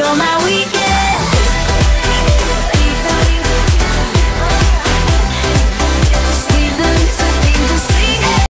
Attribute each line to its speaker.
Speaker 1: You're my weekend.